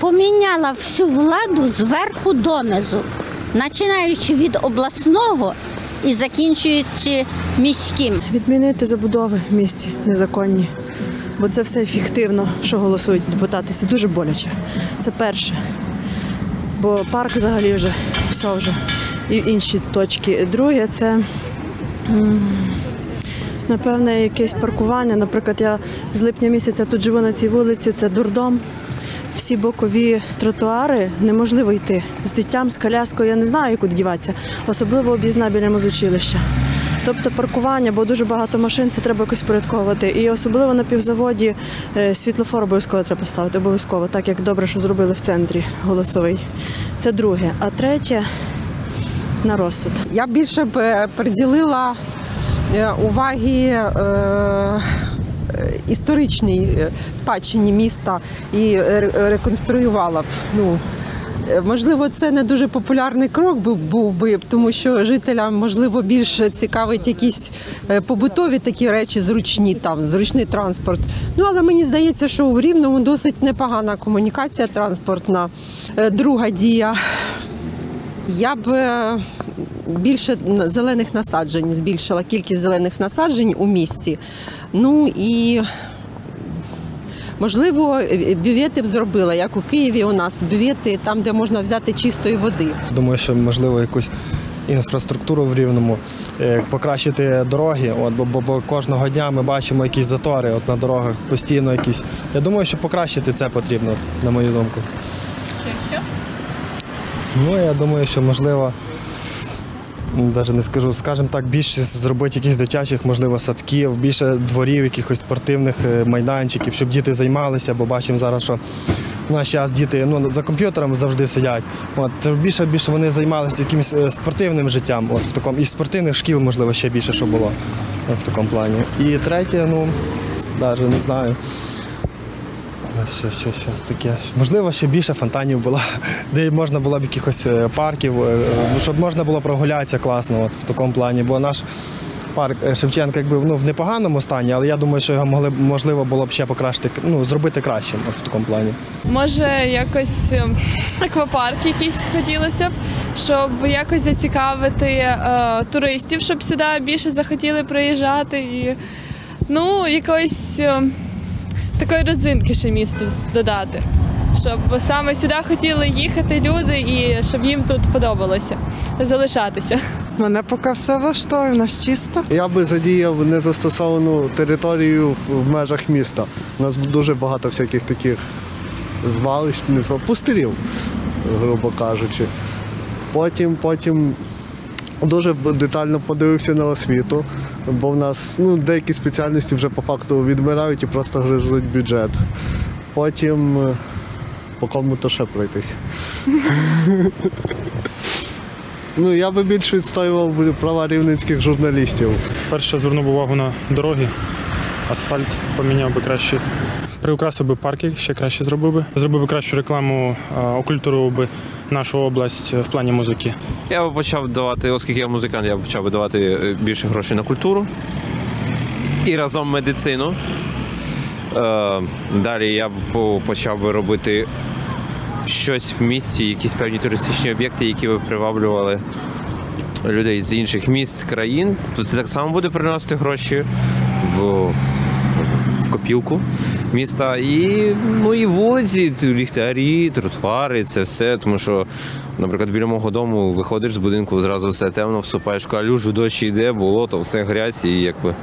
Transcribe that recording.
поміняла всю владу зверху донизу, починаючи від обласного і закінчуючи міським. Відмінити забудови в місті незаконні. Бо це все фіктивно, що голосують депутати. Це дуже боляче. Це перше. Бо парк взагалі вже все вже. І інші точки. Друге, це напевне якесь паркування. Наприклад, я з липня місяця тут живу на цій вулиці, це дурдом. Всі бокові тротуари неможливо йти. З дитям, з коляскою я не знаю, куди діватися, особливо об'їзна біля музучилища. Тобто паркування, бо дуже багато машин, це треба якось порядковувати. І особливо на півзаводі е, світлофор обов'язково треба поставити, обов'язково, так як добре, що зробили в центрі голосовий. Це друге. А третє на розсуд. Я більше б е, приділила е, уваги історичній е, спадщині міста і реконструювала б. Ну, е, Можливо, це не дуже популярний крок був, би, тому що жителям можливо більше цікавить якісь е, побутові такі речі, зручні там, зручний транспорт. Ну але мені здається, що у Рівному досить непогана комунікація транспортна. Друга дія. Я б більше зелених насаджень збільшила кількість зелених насаджень у місті. Ну і можливо, бювети б зробила, як у Києві у нас бювети, там, де можна взяти чистої води. Думаю, що можливо якусь інфраструктуру в рівному, е, покращити дороги. От, бо, бо, бо кожного дня ми бачимо якісь затори от на дорогах, постійно якісь. Я думаю, що покращити це потрібно, на мою думку. Що, що? Ну, я думаю, що можливо. Навіть не скажу, скажімо так, більше зробити якихось дитячих, можливо, садків, більше дворів, якихось спортивних е, майданчиків, щоб діти займалися, бо бачимо зараз, що наш час діти ну, за комп'ютером завжди сидять. От, більше більше вони займалися якимось е, спортивним життям. От, в такому, і спортивних шкіл, можливо, ще більше, що було в такому плані. І третє, ну, навіть не знаю. Що, що, що таке? Можливо, ще більше фонтанів було, де можна було б якихось е, парків, е, ну, щоб можна було прогулятися класно от, в такому плані. Бо наш парк е, Шевченка якби ну, в непоганому стані, але я думаю, що його могли можливо було б ще покращити, ну, зробити кращим от, в такому плані. Може, якось аквапарк якийсь хотілося б, щоб якось зацікавити е, туристів, щоб сюди більше захотіли приїжджати і ну, якоїсь ем, такої родзинки ще місту додати. Щоб саме сюди хотіли їхати люди і щоб їм тут подобалося залишатися. Мене поки все влаштовує, в нас чисто. Я би задіяв незастосовану територію в межах міста. У нас дуже багато всяких таких звалищ, не звал, пустирів, грубо кажучи. Потім, потім дуже детально подивився на освіту, бо в нас ну, деякі спеціальності вже по факту відмирають і просто гризуть бюджет. Потім е, по кому-то ще пройтись. Ну, я би більше відстоював права рівненських журналістів. Перше звернув увагу на дороги, асфальт поміняв би краще. Приукрасив би парки, ще краще зробив би. Зробив би кращу рекламу, а, окультурував би нашу область в плані музики. Я б почав давати, оскільки я музикант, я б почав би давати е, більше грошей на культуру і разом медицину. Е, далі я б почав би робити щось в місті, якісь певні туристичні об'єкти, які би приваблювали людей з інших міст, країн. То це так само буде приносити гроші в, копілку міста. І, ну, і вулиці, ліхтарі, тротуари, це все. Тому що, наприклад, біля мого дому виходиш з будинку, зразу все темно, вступаєш калюжу, дощ йде, болото, все грязь і якби.